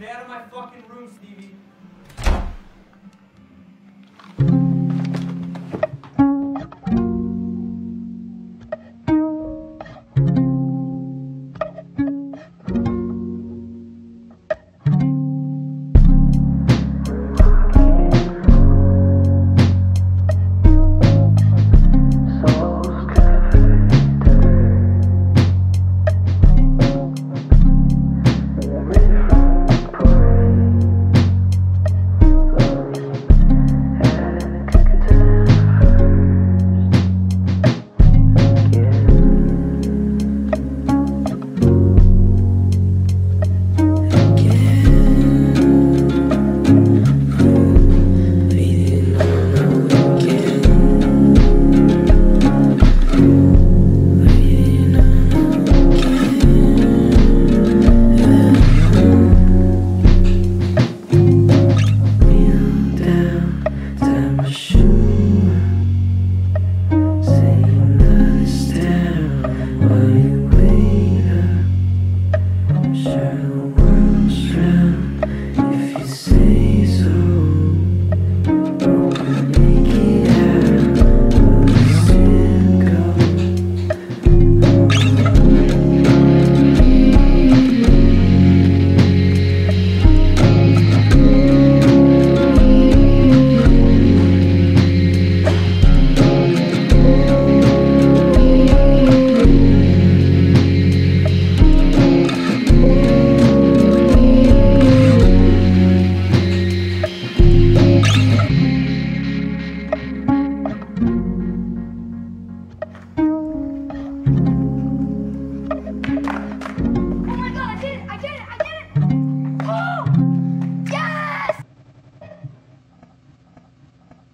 Stay out of my fucking room, Stevie. 是